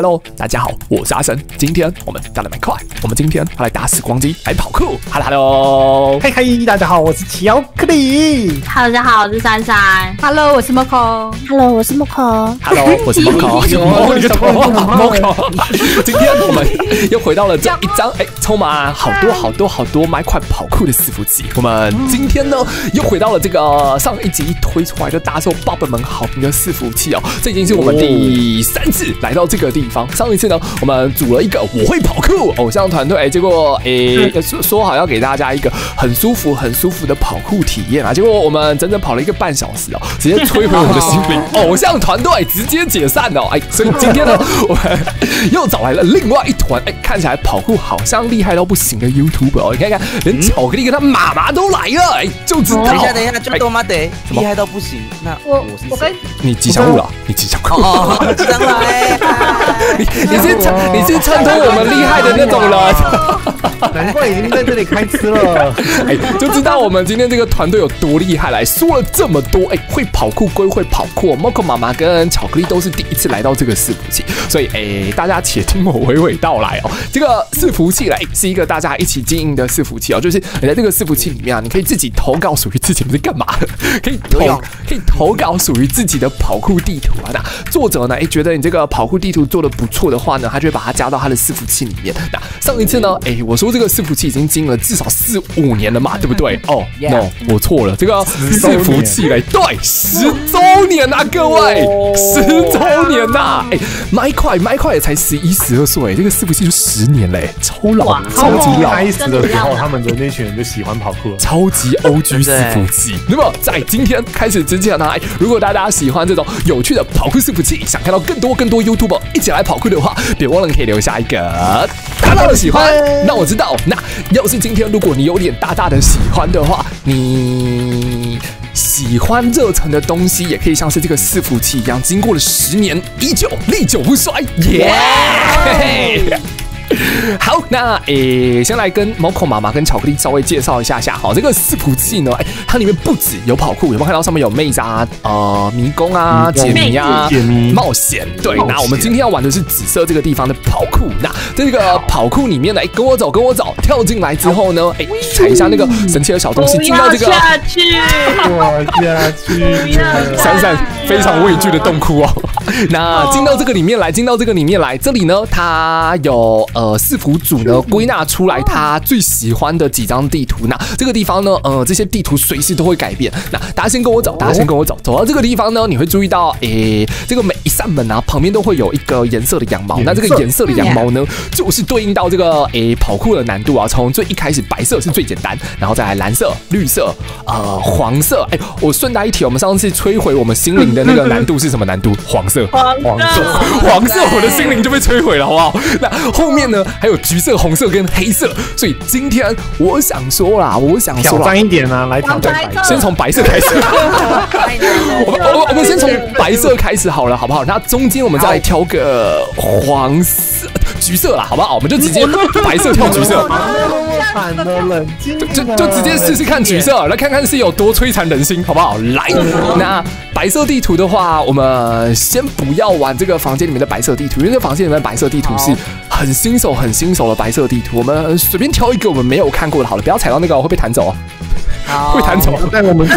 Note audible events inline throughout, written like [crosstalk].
Hello，大家好，我是阿神。今天我们打的蛮快，我们今天要来打死光机，来跑酷。Hello，Hello，嘿嘿，大家好，我是巧克力。Hello，大家好，我是珊珊。Hello，我是 Moco。Hello，我是 Moco。Hello，我是 Moco。[laughs] Moco，今天我们又回到了这一张，哎，充满好多好多好多麦块跑酷的伺服器。我们今天呢，又回到了这个上一集推出来就大受爸爸们好评的伺服器哦。这已经是我们第三次来到这个地方。上一次呢，我们组了一个我会跑酷偶像团队，结果诶说说好要给大家一个很舒服、很舒服的跑酷体验啊，结果我们整整跑了一个半小时哦，直接摧毁我们的心灵。偶像团队直接解散了，哎，所以今天呢，我们又找来了另外一团，哎，看起来跑酷好像厉害到不行的 YouTube 哦，你看看，连巧克力跟他妈妈都来了，哎，就知道。等一下，等一下，就多妈得厉害到不行。那我我跟你吉祥物了，你吉祥物哦，吉祥来。[laughs] 你你是你是衬托我们厉害的那种人，[laughs] 难怪已经在这里开吃了，[laughs] 哎，就知道我们今天这个团队有多厉害。来说了这么多，哎，会跑酷归会跑酷，Moco 妈妈跟巧克力都是第一次来到这个伺服器，所以哎，大家且听我娓娓道来哦。这个伺服器来是一个大家一起经营的伺服器哦，就是你在这个伺服器里面啊，你可以自己投稿属于自己是干嘛的，可以投可以投稿属于自己的跑酷地图啊。那作者呢，哎，觉得你这个跑酷地图做的不错的话呢，他就会把它加到他的伺服器里面。那上一次呢，哎，我说这个伺服器已经经营了至少四五年了嘛，对不对？哦，no，我错了，这个伺服器嘞，对，十周年啊，各位，十周年呐，哎，麦块麦块也才十一十二岁，这个伺服器就十年嘞，超老，超级老。开始的时候，他们的那群人就喜欢跑酷，超级 O G [laughs] 伺服器。那么在今天开始之前呢，哎，如果大家喜欢这种有趣的跑酷伺服器，想看到更多更多 YouTube 一起来跑酷的话，别忘了可以留下一个大大的喜欢。那我知道，那要是今天如果你有点大大的喜欢的话，你喜欢热忱的东西，也可以像是这个伺服器一样，经过了十年依旧历久不衰，耶！[laughs] [laughs] 好，那诶，先来跟 Moco 妈妈跟巧克力稍微介绍一下下。好，这个伺服器呢，哎，它里面不止有跑酷，有没有看到上面有妹子啊、呃，迷宫啊、解谜啊、冒险？对，那我们今天要玩的是紫色这个地方的跑酷。那这个跑酷里面呢，哎，跟我走，跟我走，跳进来之后呢，哎，踩一下那个神奇的小东西，进到这个下去，我下去，闪闪非常畏惧的洞窟哦。那进到这个里面来，进到这个里面来，这里呢，它有。呃，四服组呢归纳出来他最喜欢的几张地图。那这个地方呢，呃，这些地图随时都会改变。那大家先跟我走，大家先跟我走。走到这个地方呢，你会注意到，诶，这个每一扇门啊，旁边都会有一个颜色的羊毛。那这个颜色的羊毛呢，就是对应到这个诶跑酷的难度啊。从最一开始，白色是最简单，然后再来蓝色、绿色、呃黄色。哎，我顺带一提，我们上次摧毁我们心灵的那个难度是什么难度？黄色，黄色，黄色，[laughs] 我的心灵就被摧毁了，好不好？那后面。呢，还有橘色、红色跟黑色，所以今天我想说啦，我想挑战一点啊，来挑战白色，先从白色开始。[laughs] 我们我我们先从白色开始好了，好不好？那中间我们再来挑个黄色、橘色啦，好不好？我们就直接白色跳橘色。惨的冷静，就就直接试试看橘色，来看看是有多摧残人心，好不好？来，那白色地图的话，我们先不要玩这个房间里面的白色地图，因为这房间里面的白色地图是很新手、很新手的白色地图。我们随便挑一个我们没有看过的，好了，不要踩到那个会被弹走啊，会弹走。带我们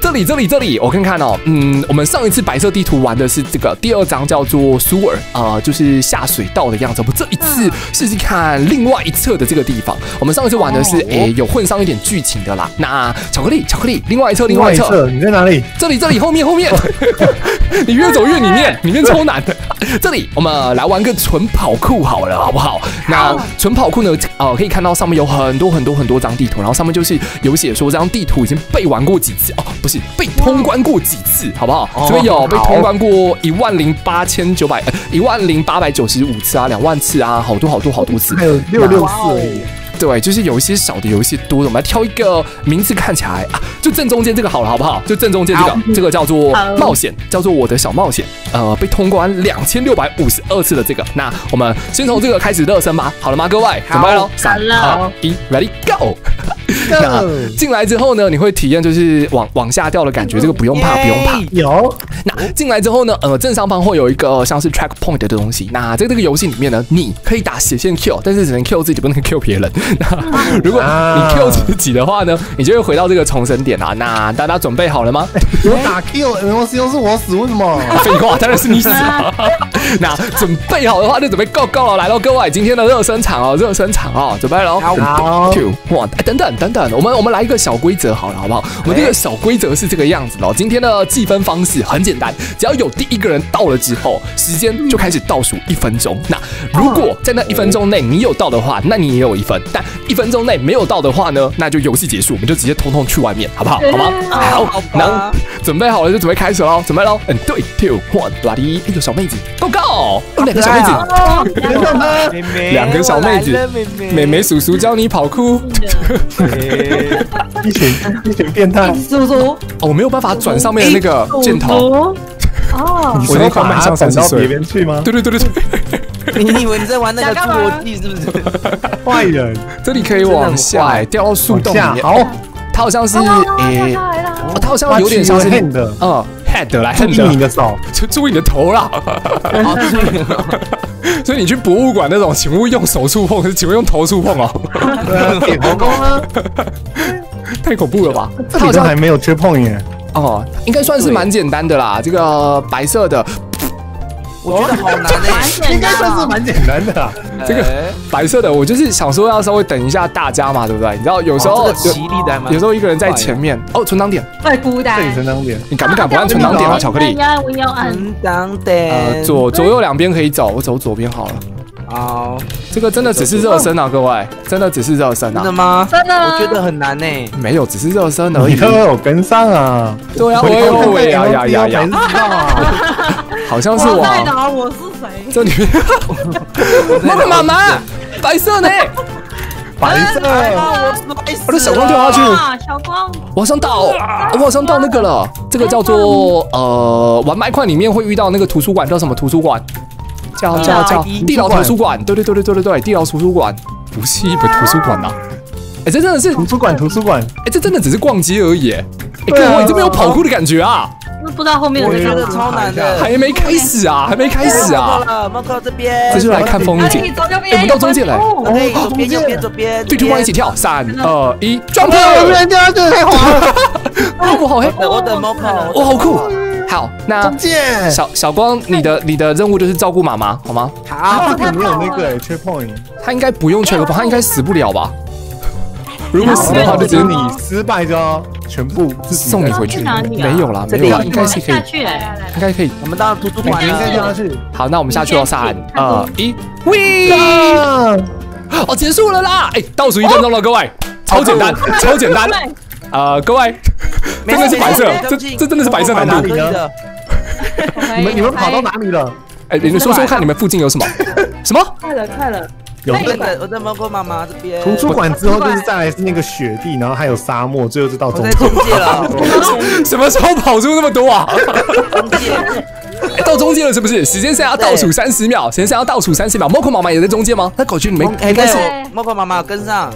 这里，这里，这里，我看看哦，嗯，我们上一次白色地图玩的是这个第二张，叫做苏尔，呃，就是下水道的样子。我们，这一次试试看另外一侧的这个地方。我们上一次玩的是，诶，有混上一点剧情的啦。那巧克力，巧克力，另外一侧，另外一侧，你在哪里？这里，这里，后面，后面。[laughs] 你越走越里面，里面超难的。这里，我们来玩个纯跑酷好了，好不好？那纯跑酷呢？呃，可以看到上面有很多很多很多张地图，然后上面就是有写说这张地图已经被玩过几次哦，不是被通关过几次，好不好？这边有被通关过一万零八千九百，一万零八百九十五次啊，两万次啊，好多好多好多次，还有六六四而已。对，就是有一些少的，有一些多的，我们来挑一个名字看起来啊，就正中间这个好了，好不好？就正中间这个，这个叫做冒险，叫做我的小冒险，呃，被通关两千六百五十二次的这个，那我们先从这个开始热身吧，好了吗，各位？准备喽，三二一，Ready Go！[laughs] [laughs] 那 [laughs] 进来之后呢，你会体验就是往往下掉的感觉，这个不用怕，不用怕。有那进来之后呢，呃，正上方会有一个呃像是 track point 的东西。那在这个游戏里面呢，你可以打斜线 Q，但是只能 Q 自己，不能 Q 别人。那 [laughs] 如果你 Q 自己的话呢，你就会回到这个重生点啊。那大家准备好了吗？我打 Q M C 又是我死，为什么？废话，当然是你死啊！那准备好的话，就准备 go go 了，来喽，各位，今天的热身场哦，热身场哦，准备喽好，two one，哎，等等等等，我们我们来一个小规则好了，好不好？我们这个小规则是这个样子的哦，今天的计分方式很简单，只要有第一个人到了之后，时间就开始倒数一分钟。那如果在那一分钟内你有到的话，那你也有一分；但一分钟内没有到的话呢，那就游戏结束，我们就直接通通去外面，好不好？好吗？好好，那吧。准备好了就准备开始喽，准备喽，嗯，对，two one，bloody，一个小妹子，go go，两个小妹子，两个小妹子妹妹美叔叔教你跑酷，[laughs] 一群一群变态，是不是，哦，我没有办法转上面的那个箭头，哦，你我那个马上转到别边去吗？对对对对。对，[laughs] 你以为你在玩那个侏罗纪是不是？[laughs] 坏人，这里可以往下，哎，掉到树洞里面，下好，它好像是，哦诶，它好像有点像是，hand 的，嗯，head 来注意你的手，就注意你的头啦，[laughs] 好对所以你去博物馆那种，请勿用手触碰，请勿用头触碰哦，点头功啊，[laughs] 太恐怖了吧？这好像还没有缺碰耶，哦，应该算是蛮简单的啦。这个白色的，我觉得好难哎。应该算是蛮简单的啊。这个哎白色的，我就是想说要稍微等一下大家嘛，对不对？你知道有时候有时候一个人在前面哦，存档点，会孤单这，里存档点，你敢不敢不按存档点啊？巧克力，要我要按，嗯，当呃，点左左右两边可以走，我走左边好了。好，这个真的只是热身啊，各位，真的只是热身啊，真的吗？真的，我觉得很难呢。没有，只是热身而已。你都有跟上啊！对啊，我有喂呀呀呀呀！好像是我在我哪？我是谁？这里面，妈妈妈妈，白色呢？白色，我的小光掉下去。啊，小光，我好像到，我好像到那个了。这个叫做呃，玩麦块里面会遇到那个图书馆，叫什么图书馆？叫叫叫地牢图书馆。对对对对对对对，地牢图书馆不是一本图书馆呐。哎，这真的是，图书馆，图书馆，哎，这真的只是逛街而已。哎，各位，这没有跑酷的感觉啊，不知道后面我觉有在干嘛。得超难的。还没开始啊，还没开始啊。了，猫哥这边这，就来看风景。走右边，哎我们到中间来哦左边右边左边，对，突然一起跳，三二一掉下去太滑了，我好黑，我等我等猫哥，我好酷。好，那。小小光，你的你的任务就是照顾妈妈，好吗？好，这里没有那个哎缺 point，他应该不用 check，他应该死不了吧？[laughs] 如果死的话，就只有你失败就要全部送你回去。没有啦，没有啦，应该是可以下，去哎，应该可以。我们到图书馆应该掉下了。去。好，那我们下去喽，三看二一，喂！啊！哦，结束了啦！哎，倒数一分钟了，各位，超简单，超简单。[laughs] 呃，各位，真的是白色，这这真的是白色难度。里呢的，[laughs] 你们你们跑到哪里了？哎，你们说说看，你们附近有什么？[laughs] 什么？快了，快了，有我在我在猫哥妈妈这边。图书馆之后就是再来是那个雪地，然后还有沙漠，最后就到中我在中介了，[laughs] 什么时候跑出那么多啊？中介。[laughs] 到中间了是不是？时间剩下倒数三十秒，时间剩下倒数三十秒。Moco 妈妈也在中间吗？那狗去你们哎，应该是对猫哥妈妈跟上，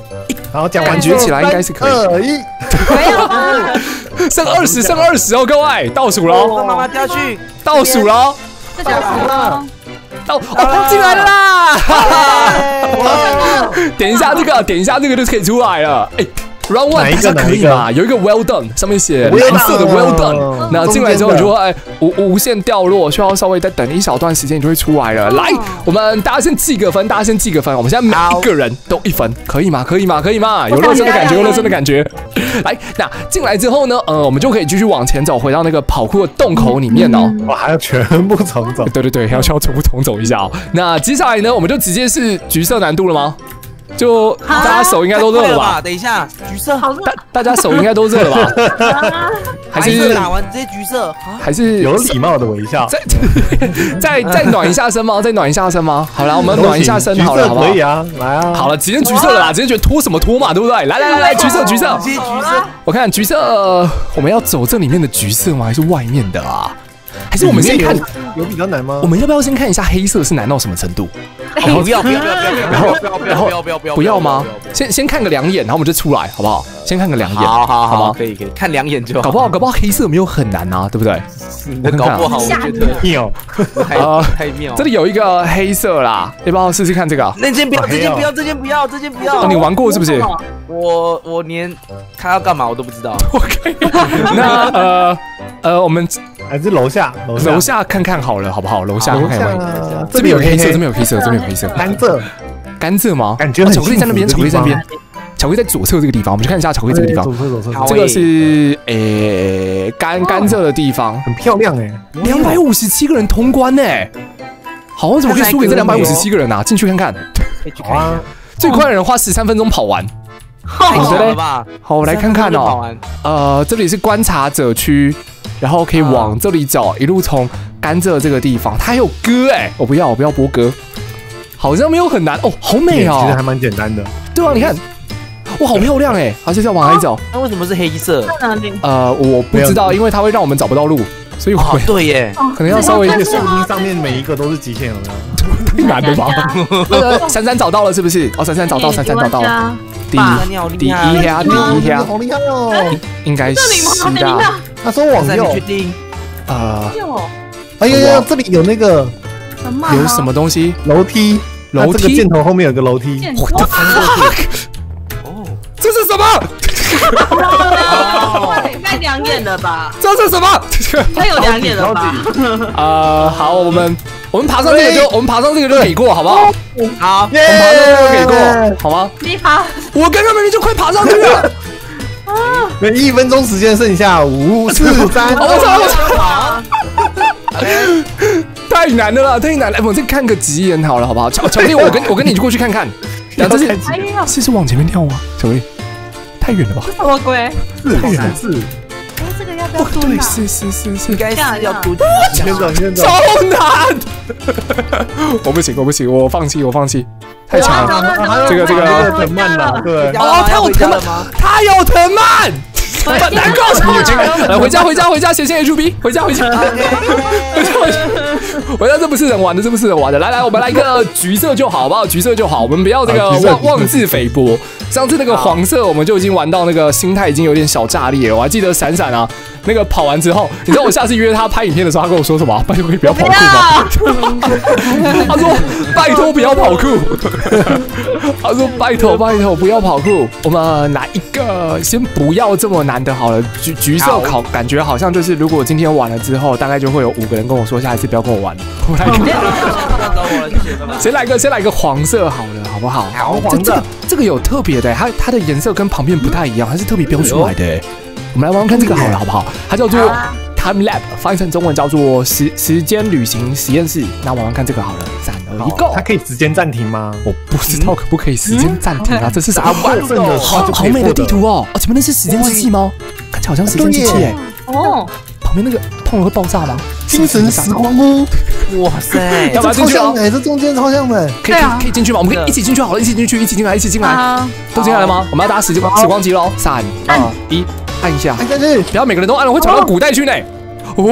然后讲完举起来应该是可以二一，没有啊，剩二十，剩二十哦，各位倒数猫喽，哥妈妈掉去，倒数喽，这小时了，倒哦进来了啦！哇！点 [laughs] [laughs] 一下这个，点一下这个就可以出来了。哎，Round One 大家可以吗？有一个 Well done，上面写 Well 蓝色的 Well done。那进来之后你就会哎无无限掉落，需要稍微再等一小段时间，你就会出来了。来，我们大家先记个分，大家先记个分。我们现在每一个人都一分，可以吗？可以吗？可以吗？有热身的感觉，有热身的感觉。来，那进来之后呢，呃，我们就可以继续往前走，回到那个跑酷的洞口里面哦。我还要全部重走。对对对，要需要全部重走一下哦。那接下来呢，我们就直接是橘色难度了吗？就大家手应该都热了吧？等一下，橘色，大大家手应该都热了吧？[laughs] 还是打完直接橘色，啊还是有礼貌的微笑，再 [laughs] 再再暖一下身吗？再暖一下身吗？好了，我们暖一下身好了，好不好可？以啊，来啊！好了，直接橘色了啦，直接觉得脱什么脱嘛，对不对？来来来来，橘色橘色直，接橘色，我看橘色，我们要走这里面的橘色吗？还是外面的啊？还是我们先看，有比较难吗我？们要不要先看一下黑色是难到什么程度？哦不要不要不要不要不要不要不要不要不要不要不要不要吗？先先看个两眼，然后我们就出来，好不好？先看个两眼，好好好，可以可以，看两眼就好。搞不好搞不好黑色没有很难啊，对不对？我搞不好，我觉得妙，啊太太妙。这里有一个黑色啦，要不要试试看这个啊？那件不要，这件不要，这件不要，这件不哦，要你。玩过是不是？我我连他要干嘛我都不知道。[laughs] 我可以那呃呃，我们还是楼下楼下楼下看看好了，好不好？楼下楼看看有没有。下这边有黑色，这边有有黑色，这边有黑色。甘蔗，甘蔗吗？感觉哦巧克力在那边，巧克力在那边，巧克力在左侧这个地方，我们去看一下巧克力这个地方左侧，左侧，这个是诶甘甘蔗的地方，很漂亮哎，两百五十七个人通关呢。好，我怎么可以输给这两百五十七个人啊？进去看看，可以去看一下好啊，最快的人花十三分钟跑完。太我觉得爽了吧？好，我来看看哦。呃，这里是观察者区，然后可以往这里走，一路从甘蔗这个地方，它还有歌哎，我不要，我不要播歌，好像没有很难哦，好美哦其实哦还，蛮简单的。对啊，你看，哇，好漂亮哎，好，接着往哪里走？那为什么是黑色？在哪里？呃，我不知道，因为它会让我们找不到路，所以我哦，对耶，可能要稍微而且树荫上面每一个都是极限，有没有？太难了吧？呃，[laughs] 珊珊找到了是不是？哦，珊珊找到，珊珊找到了，第一第一！呀，第一呀，好厉害哦！应该？是的，他说往三，右你确，定？呃，有哎呀呀，这里有那个有什么东西？楼梯，楼梯它这个箭头后面有个楼梯，见 What the fuck？哦，这是什么？哇，应该两眼了吧？这是什么？应该有两眼了吧？呃，[laughs] 好，我们我们爬上这个就我们爬上这个就给过，好不好？好，我们爬上这个就给过，好吗？你爬，我刚刚明明就快爬上去了，那一分钟时间剩下五四三，哦我操我操！太难了啦，太难了！我再看个几眼好了，好不好？巧巧克力，我跟我跟你过去看看。[laughs] 然后这是哎呀，是是往前面跳吗？巧克力，太远了吧？什么鬼？四四四，不要哦，对，蹲啊？是是是是应，该是要读。你先走，你先走。超难！[laughs] 我不行，我不行，我放弃，我放弃，太强了。这个这个这个藤蔓了，对，哦他有藤蔓吗？他有藤蔓，难怪我来回家回家回家，写写 H B，回家回家。回家回家，回家这不是人玩的，这不是人玩的。来来，我们来一个橘色就好，好不好？橘色就好，我们不要这个妄妄自菲薄。上次那个黄色，我们就已经玩到那个心态已经有点小炸裂了。我还记得闪闪啊，那个跑完之后，你知道我下次约他拍影片的时候，他跟我说什么？拜托可以不要跑酷吗？[laughs] 他说拜托不要跑酷。他说拜托拜托不要跑酷。我们拿一个先不要这么难的好了，橘橘色考感觉好像就是如果今天玩了之后，大概就会有五个人跟我说下一次不要跟我玩了。[laughs] 我来一个。先来个先来个黄色好了，好不好？好黄的这这个，这个有特别的，它它的颜色跟旁边不太一样，它是特别标出来的。我们来玩玩看这个好了，好不好？它叫做 Time Lab，翻译成中文叫做时时间旅行实验室。那玩玩看这个好了，三二一，Go！它可以时间暂停吗？我不知道可不可以时间暂停啊？这是啥？过剩的话好美的地图哦！哦，前面那是时间机器吗？看起来好像时间机器哎。哦，旁边那个碰了会爆炸吗？精神时光屋，[laughs] 哇塞要不要进去哦？哎，这中间超像的，可以可以可以进去吗？我们可以一起进去好了，一起进去，一起进来，一起进来。啊，都进来了吗？我们要打时光时光机喽！三二一，按一下，按下去，不要每个人都按了，会传到古代去呢。哦，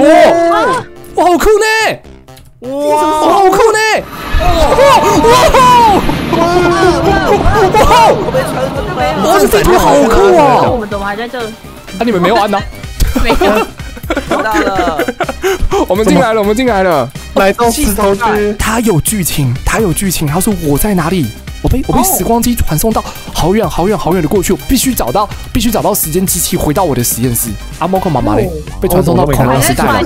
哇，好酷呢！哇，好酷呢！哇哇哇！哇哇！哇，哇，这地图好酷我哦！们怎么还在这？啊，你们没有按呢？没有，知道了，我们进来了，我们进来了。来到石头区，它有剧情，它有剧情。他说我在哪里？我被我被时光机传送到好远好远好远的过去，我必须找到必须找到时间机器，回到我的实验室。阿猫跟妈妈嘞，被传送到恐龙时代了。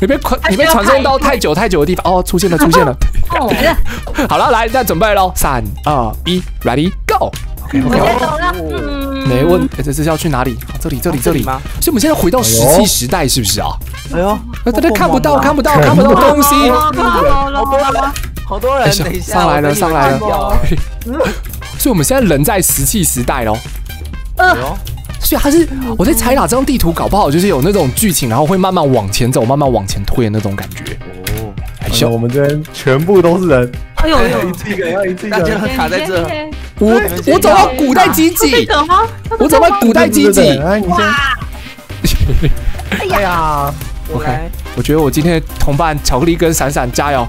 你被传你被传送到太久太久的地方哦，出现了出现了。哦，好了，来，那准备喽，三二一，Ready Go。OK 我 OK，先走了。嗯，没问，哎这是要去哪里？好这里这里这里吗？所以我们现在回到石器时代是不是啊？哎呦，那大家看不到看不到看不到东西。好好多人，上来了上来了。[laughs] 所以我们现在人在石器时代喽。所以它是我在猜啦，这张地图搞不好就是有那种剧情，然后会慢慢往前走，慢慢往前推的那种感觉。哦，还我们这边全部都是人，哎呦。呦，一次一个，要一次一大家个。卡在这，我我走到古代几这几，个吗？我走到古代几几。来，你先。哎呀，[laughs] 我来，我觉得我今天的同伴巧克力跟闪闪加油，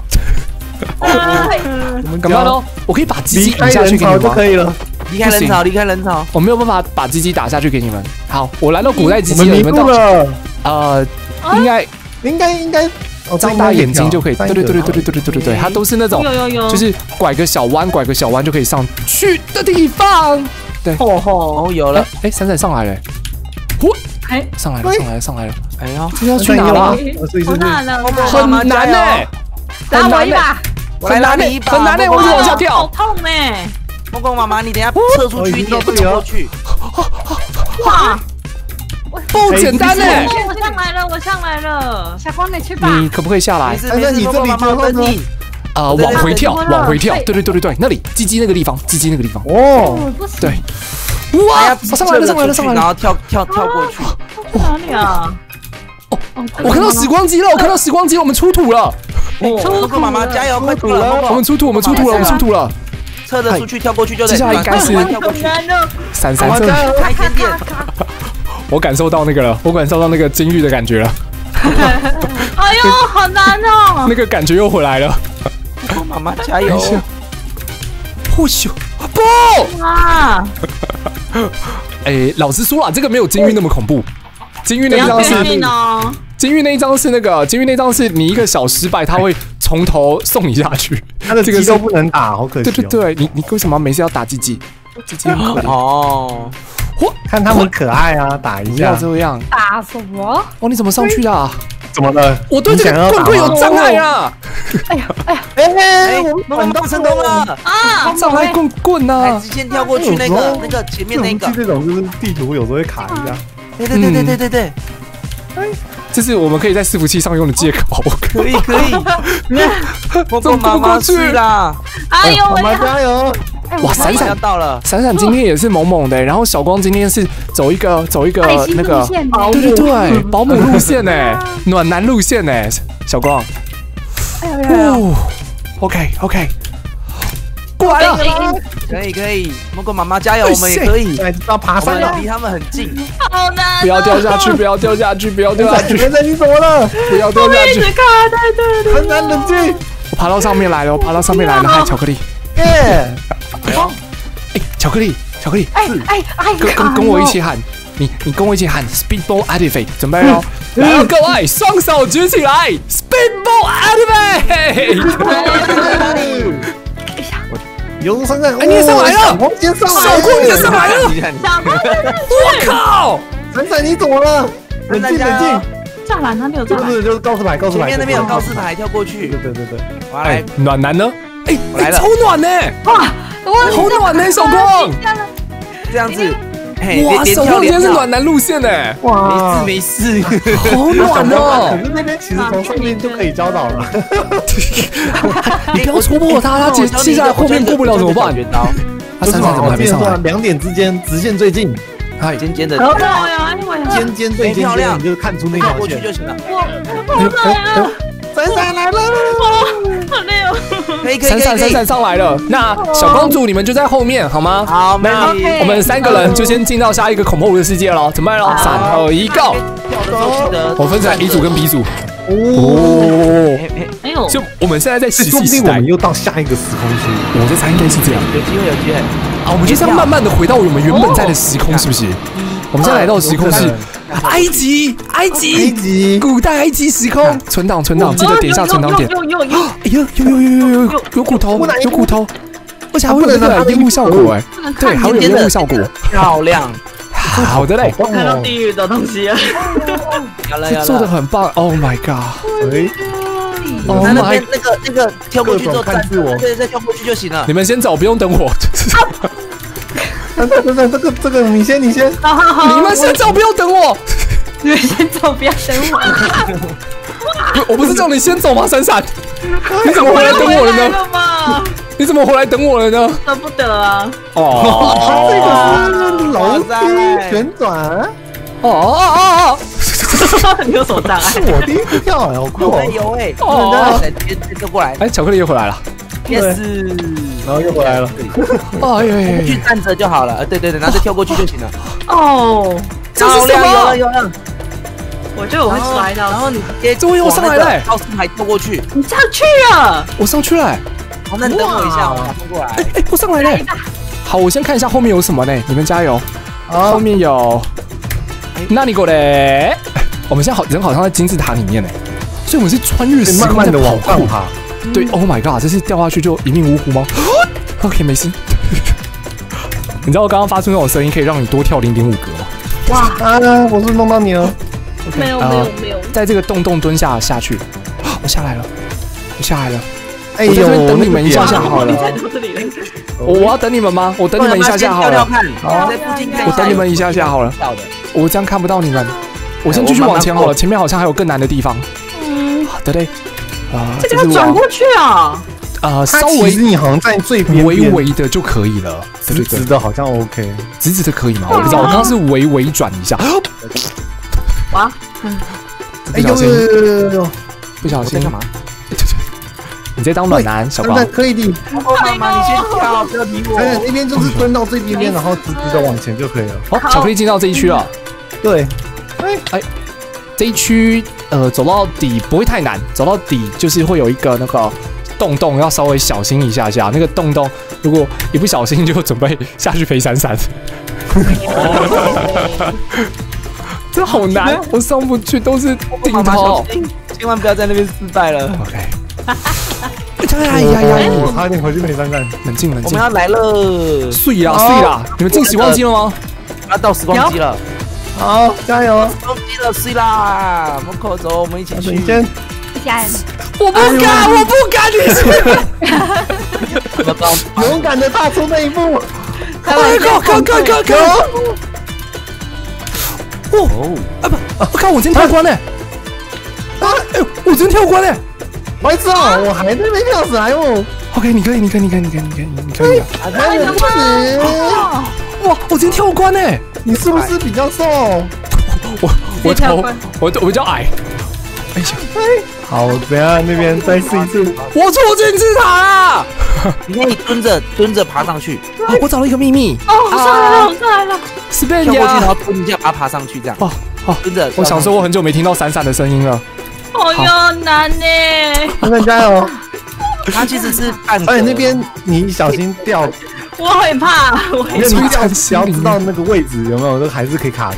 我们干嘛呢？我可以把鸡鸡引离开下去给你们吗？可以了。离开人潮，离开人潮。我没有办法把鸡鸡打下去给你们。好，我来到古代鸡鸡你们到路了，呃，应该应该应该哦张大眼睛就可以。对对对对对对对对对对，它都是那种有有有，就是拐个小弯，拐个小弯就可以上去的地方。吼吼，哦，有了哎。哎，闪闪上来了，嚯，哎，上来了，上来了，上来了，哎呀，这要去哪了？所以是我哪了？很难呢，打很难呢，我一把，我来很难呢拉你一，把，很难呢，梦梦我一直往下跳好跳。痛呢！梦梦妈妈，你等一下撤出去一点，过去。哇，不简单呢。我上来了，我上来了。小光，你去吧。你可不可以下来没？事哎没事，那你这里你。呃，对往回跳，往回跳，对对对对对对，那里鸡鸡那个地方，鸡鸡那个地方，哦，对，哎哇呀，，上来了，上来了，上来了，然后跳跳跳过去。在哪里啊？哦，我看到时光机了，我看到时光机了，我们出土了，梦梦妈妈加油，快出了我们出土，我们出土了，我们出土了，撤得出去，跳过去就得。接下来应该是转转跳过去。闪闪这，好加油！开间店，我感受到那个了，我感受到那个监狱的感觉了，哎呦，好难哦！那个感觉又回来了，梦梦妈妈加油等一！下，不啊，哎，老实说啊，这个没有监狱那么恐怖。金玉那一张是。金玉那一张是那个金玉那张是你一个小失败，他会从头送你下去。他的这个都不能打，好可惜哦。对对对，你你为什么每次要打鸡鸡？鸡鸡很可怜，哦，看他们可爱啊，打一不要下。这样。打什么？哦，你怎么上去的啊？怎么了？我对这个棍棍有吗障碍啊！哎呀哎，我梦梦妈妈成功了！啊，障碍棍棍来，啊！直接跳过去那个那个前面那个。这种就是地图有时候会卡一下。对对对对对对对，这是我们可以在伺服器上用的借口。可以可以。梦怎么梦妈妈过去是啦，哎呦，我妈妈加油！哇，闪要闪到了。闪闪今天也是猛猛的，然后小光今天是走一个走一个那个对对对，保姆路线呢，暖男路线呢，小光。哎呦，OK OK，过来了。可以可以，梦梦妈妈加油，我们也可以。来，要爬我山离他们很近。好难哦，不要掉下去！不要掉下去！不要掉下去！现在你怎么了？不要掉下去！卡在这里。很难冷静。我爬到上面来了！我爬到上面来了！嗨，巧克力！耶！哎，巧克力，巧克力，哎哎哎，跟跟跟我一起喊，你你跟我一起喊 Speedball Activate，准备喽！[laughs] 来了，各位，双手举起来，Speedball Activate！[laughs] 游上来，哎你也上来了闪光先上来，小光你也上来了！小光，我靠！闪闪你怎么了？冷静冷静，栅栏那边有栅栏？就是就是告示牌，告示牌，前面那边有告示牌，跳过去。对对对对，哎暖男呢？哎，我来了超暖呢！哇，我好暖呢，小光！这样子。嘿，哇，小光今天是暖男路线哎，哇，没事没事。好暖哦可哦！是那边其实从上面就可以教导了。你不要戳破他，他接接下来后面过不了怎么办？他闪闪怎么还没上来？两点之间直线最近，哎，尖尖的，好漂亮，尖尖最尖漂亮尖，你就看出那跳条线。过去就行了。我我来了，闪闪来了，好累哦。可以可以闪闪闪闪上来了。那小公主你们就在后面好吗？好，没那问题。我们三个人就先进到下一个恐怖的世界了，准备了，三二一，Go！跳的时候记得，我分成 A 组跟 B 组。哦，哎呦，就我们现在在这实际时代说不定我们，又到下一个时空去。我在猜应该是这样有机会有机会。啊。我们就这样慢慢的回到我们原本在的时空，是不是？我们现在来到的时空是埃及，埃及埃及，古代埃及时空。存档存档，记得点一下存档点。有有有有，哎呀，有有有有有有有骨头，有骨头，而且还会有那个烟雾效果哎，对，还会有烟雾效果。漂亮，好的嘞，我看到哦！地狱的东西做的。很棒，Oh my 哎，my，那那边那个那个跳过去之后各种看自我对，再跳过去就行了你。们先走，不用等我。等等等等，这个这个你先你先，好好好，你们先走，不用等我。你们先走，不要等我。我不是叫你先走吗？闪闪，你怎么回来等我了呢？你怎么回来等我了呢？舍不得啊！哦这个是楼梯旋转，哦哦哦你有什么障碍？是我第一次跳哎，好酷哦有哎！有哎，哦再直接直接过来哎，巧克力又回来了。，yes，然后又回来了，哎呀！去站着就好了。呃对对对，然后再跳过去就行了。哦，这是什漂亮，有了？有了。我觉得我会摔的。然后你直接终于我上来了欸奥斯牌跳过去。你上去了，我上去了、欸，好，那你等我一下，我马上过来。哎、我上来了、好，我先看一下后面有什么呢？你们加油。后，面有，那你过来。[laughs] 我们现在好人好像在金字塔里面呢，所以我们是穿越时空慢慢的在跑酷。对，Oh my god，这是掉下去就一命呜呼吗？OK，没事。[laughs] 你知道我刚刚发出那种声音可以让你多跳零点五格吗？哇啊，我是不是弄到你了。没有呃没有没有，在这个洞洞蹲下下去，我下来了，我下来了。哎我在这边等你们一下下好了 [laughs] 我我要等你们吗？我等你们一下下好了。我等你们一下下好了。我这样看不到你们，我先继续往前好了。前面好像还有更难的地方。嗯，好的嘞。啊，这个要转过去啊，呃稍微实你好像在最边微边，微的就可以了。直直的好像 OK。直直的可以吗？我不知道，我刚刚是微微转一下，哇，哎呦不小心呦呦呦呦！不小心干嘛？[laughs] 你在当暖男，小光等等，。可以的。哦，妈妈，你先跳，不要理我。等等，那边就是蹲到最边边，然后直直的往前就可以了。好，巧克力进到这一区了。对，哎哎这一区呃走到底不会太难，走到底就是会有一个那个洞洞，要稍微小心一下下。那个洞洞如果一不小心就准备下去飞闪闪。这好难，我上不去，都是顶头千万不要在那边失败了。OK。哎呀呀呀！我差点回去陪珊珊。冷静冷静我们。要来了，碎啦好碎啦！你们进时光机了吗？要到时光机了，好，加油！时光机了，碎啦！门口走，我们一起去。你先。一家人，我不敢，我不敢！你是要到勇敢的踏出那一步。快快快快快快！哦，啊不，我靠！我今天跳关嘞！啊，哎呦，我今天跳关嘞白痴啊！我还在那边跳史莱姆，！OK，你可以，你可以，你可以，你可以，你可以，你可以。还在那不行。哇，我今天跳关呢！你是不是比较瘦？我我头我我比较矮。哎呀，好，等一下那边再试一次。我错金字塔了！[laughs] 你可以蹲着蹲着爬上去，啊我找了一个秘密哦，我上来了，我上来了 e n 跳过去，然呀！后蹲一下，把它爬上去，这样哦哦，蹲着。我想说，我很久没听到闪闪的声音了。好哟难呢，[laughs] 珊珊加油！它其实是半格。而且那边你小心掉，我很怕，[laughs] 我因为你掉，在只要知道那个位置有没有，都还是可以卡的。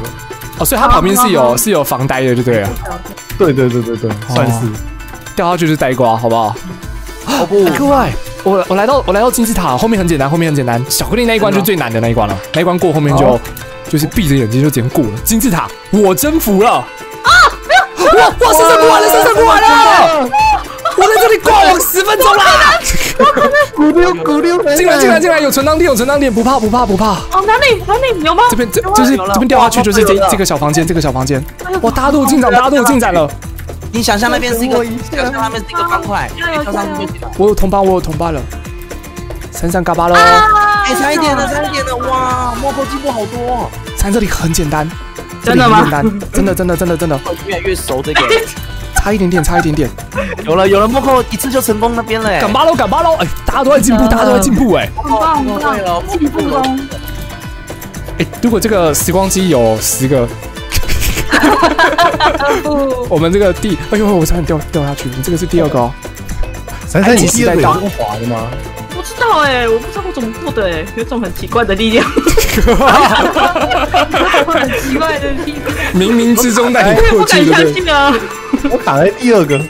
哦，所以它旁边是有是有防呆的，就对了。对对对对对，算是。掉下去就是呆瓜，好不好？哦不，各位，我我来到我来到金字塔，后面很简单，后面很简单，巧克力那一关就是最难的那一关了，那一关过后面就、哦就是闭着眼睛就直接过了。金字塔，我征服了！啊，没有，哇哇，生生过完了，生生过完了！我在这里挂网十分钟啦！咕溜咕溜，进来进来进来，有存档点有存档点，不怕不怕不怕。哦哪里哪里有吗？这边这就是这边掉下去就是这这个小房间，这个小房间。哇，大家都有进展，大家都有进展了。你想象那边是一个，想象那边是一个方块。我有同伴，我有同伴了。闪闪嘎巴喽！哎，差一点了，差一点了，哇，摸头进步好多哦，闪这里很简单，真的吗真的真的真的真的，越来越熟这个。差一点点，差一点点。有了有了，摸口一次就成功那边了。赶巴喽，赶巴喽！哎，大家都在进步，大家都在进步，哎很棒很棒进步中，哎，如果这个时光机有十个，[laughs] 我们这个第，哎呦，我差点掉掉下去，你这个是第二个哦。闪闪，你第二个有用滑的吗？不知道哎，我不知道我怎么做的哎，有种很奇怪的力量，[laughs] 很奇怪的力量，冥冥之中带你不过去，对敢相不对？信啊！[laughs] 我卡在第二个。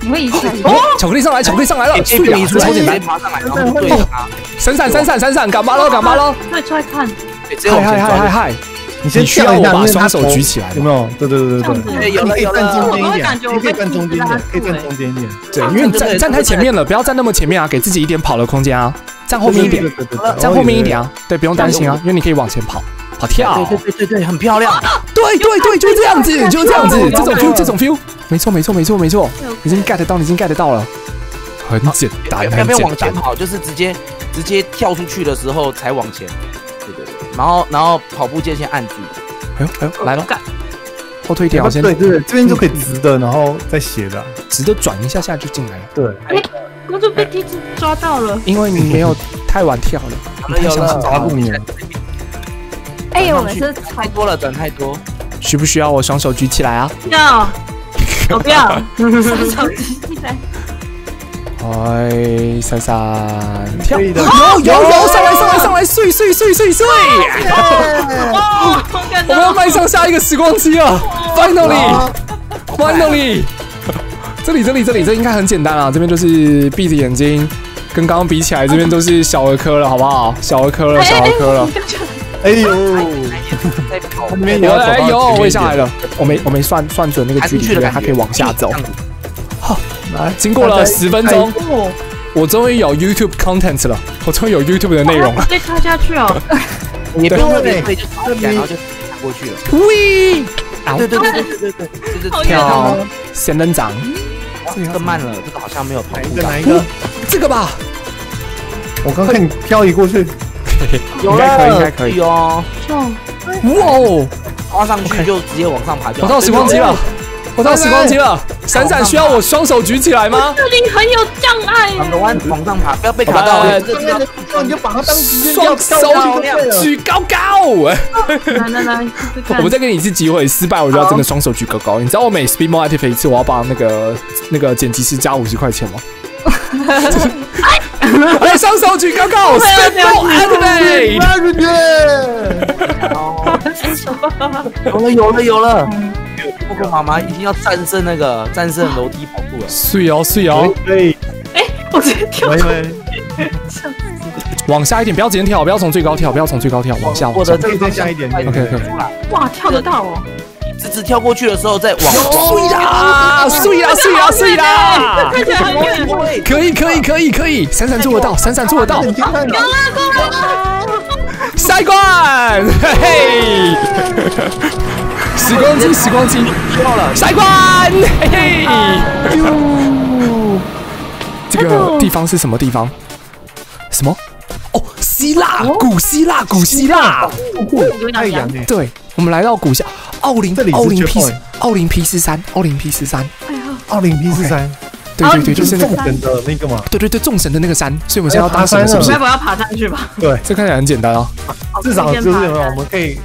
你会一下哦，巧克力上来，巧克力上来了，素雅，这超简单。爬上来，然后就对着它。闪闪闪闪闪闪，干嘛喽，干嘛喽！快出来看，嗨。嗨嗨嗨嗨！你先你需要跳一下，我把双手举起来有没有？对对对对对。有你可以了有了站中。间一我点感，觉我被你可以站中间一点，可以站中间一点。对，因为你站站太前面了，不要站那么前面啊，给自己一点跑的空间啊，站后面一点对，对对对对站后面一点啊，对，不用担心啊，因为你可以往前跑，跑跳。对对对对对，很漂亮。对对对，就这样子，就这样子，这种 feel，这种 feel，没错没错没错没错，已经 get 到，已经 get 到了，很简单，不要不要很简单。往前跑，就是直接直接跳出去的时候才往前。对对对，然后然后跑步键先按住。哎呦哎呦，来了，干。后退一点，我先。对对对，这边就可以直的，然后再斜的。直的转一下下就进来了，对，我就被梯子抓到了，因为你没有太晚跳了，你太相信抓住你了。哎，我们是。太多了，转太多。需不需要我双手举起来啊？要，我不要，手机来。哎，闪闪跳，可以的有有有，上来上来上来，碎碎碎碎碎！哦，我们要迈向下一个时光机了，finally finally！这里这里这里，这应该很简单啊，这边就是闭着眼睛，跟刚刚比起来，这边都是小儿科了，好不好？小儿科了，小儿科了。哎呦，在跑那边有有要走哎呦，我也下来了，我没我没算算准那个距离，对，它可以往下走。好来，经过了十分钟，哦，我终于有 YouTube content 了，我终于有 YouTube 的内容了。被跳下去哦。[laughs] 你不用特对别对，就跑起来，然后就跳过去了。喂，对对对对对对对，就是跳仙人掌，这个慢了，这个好像没有跑步到个哪一个？这个吧，我刚看你漂移过去，有 [laughs] 应该可以了，应该可以哦，哇哦，滑上去就直接往上爬就好。我到时光机了，我到时光机了。闪闪需要我双手举起来吗？这里很有障碍转个。弯往上爬，不要被卡到。哎这个地方你就把它当双手举高高。来来来，我们再给你一次机会，失败我就要真的双手举高高。你知道我每 speed more active 一次，我要把那个那个剪辑师加五十块钱吗？[laughs] 哎，双手举高高 mode activate。那个耶！有了有了有了！波波妈妈已经要战胜那个战胜楼梯跑步了。碎瑶碎瑶，哎哎，我直接跳往下一点，不要直接跳，不要从最高跳，不要从最高跳，往下往下或者。这个再下一点点 OK，OK 出来，哇，跳得到哦！直直跳过去的时候再往碎啦，碎啦，碎啦，碎啦！看起来很远。可以，可以，可以，可以，闪闪做得到，闪闪做得到，你看看，下一关，嘿嘿，时光机，时光机，到了，下一关，嘿嘿。这个地方是什么地方？什么？哦，希腊，古希腊，古希腊。太阳，对，我们来到古希奥林奥林匹斯奥林匹斯山，奥林匹斯山。奥林匹斯山，对对对，就是那个，众神的那个嘛，对对对，众神的那个山。所以我们现在要当？山了是不是该？不要爬上去吧？对，这看起来很简单哦。至少就是我们可以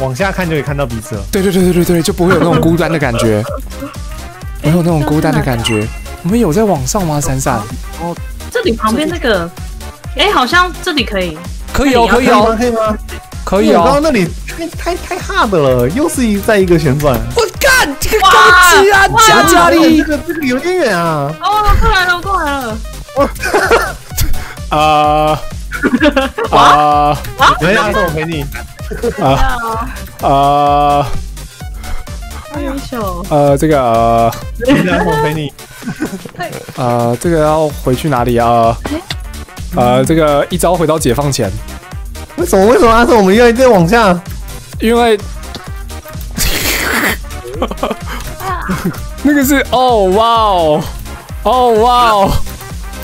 往下看就可以看到彼此了。对对对对对对，就不会有那种孤单的感觉，没有那种孤单的感觉。我们有在网上吗？闪闪哦这里旁边那个，哎，好像这里可以。可以哦，可以？哦，可以吗？可以哦。我刚刚那里太太太 hard 了，又是一再一个旋转。我干，这个高级啊，加加这个这个有点远啊！哦，过来了，我过来了。[laughs] 啊啊没阿寿我陪你，[laughs] 啊啊好优秀。呃，这个呃 [laughs] 我陪你。啊，这个要回去哪里啊？呃，这个一朝回到解放前，为什么为什么阿是我们要再往下？因为 [laughs] 那个是哦哇哦哦哇哦，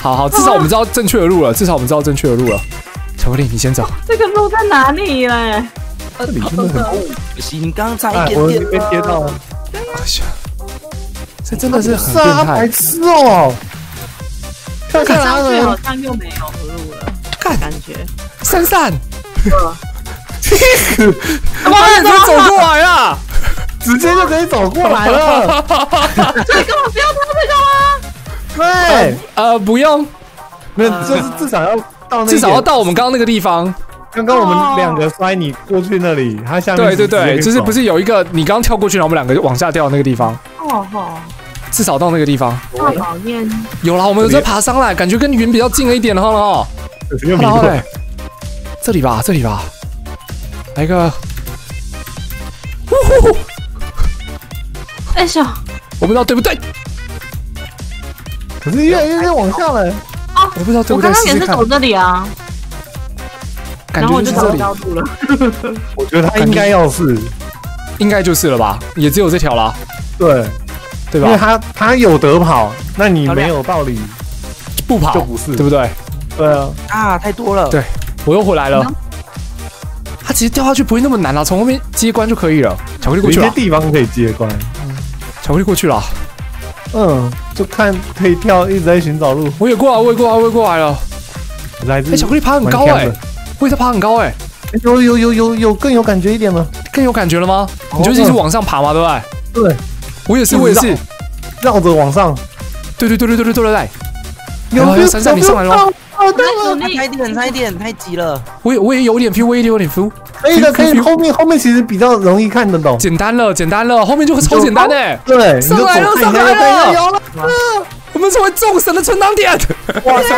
好好，至少我们知道正确的路了，至少我们知道正确的路了。巧克力，你先走。这个路在哪里嘞？这里真的很可惜你刚刚差哎一，点点我这边跌到了，哎呀，这真的是很变态。白痴哦！跳下来上去好，像又没有路了，看感觉。闪闪，[laughs] 哇妈的，走过来啊！直接就可以走过来了。[laughs] 所以根本不要跳这个吗？对，呃，不用，没有，就是至少要到那，至少要。到我们刚刚那个地方。刚刚我们两个摔你过去那里，它下面对对对，就是不是是有一个你刚刚跳过去，然后我们两个就往下掉的那个地方，哦吼，至少到那个地方。好讨厌。有啦，我们有在爬上来，感觉跟云比较近了一点了哈。直接迷路然后嘞，这里吧，这里吧，来一个，呼呼呼。哎呀，我不知道对不对，可是越来越往下了。我不知道对不对，我刚刚也是走，这里啊，感然后我就找到路了。[laughs] 我觉得他应该要是应该就是了吧，也只有这条了，对，对吧？因为他他有得跑，那你没有道理。不跑就不是对不对？对啊，啊，太多了。对我又回来了。他其实掉下去不会那么难啊，从后面接关就可以了。巧克力过去了，地方可以接关。巧克力过去了，嗯，就看可以跳，一直在寻找路。我也过来，我也过来，我也过来了。来自哎，巧克力爬很高哎我也在爬很高哎。有有有有有更有感觉一点了。更有感觉了吗？你就一直往上爬嘛，对不对？对，我也是我也是。绕着往上。对对对对对对对对对。有有闪闪你上来了好的我差一点差一点太急了。我也我也有点 pua 有点飘。可以的可以后面后面其实比较容易看得懂。简单了简单了后面就会超简单的对上来了上来了。我们成为众神的存档点。哇塞。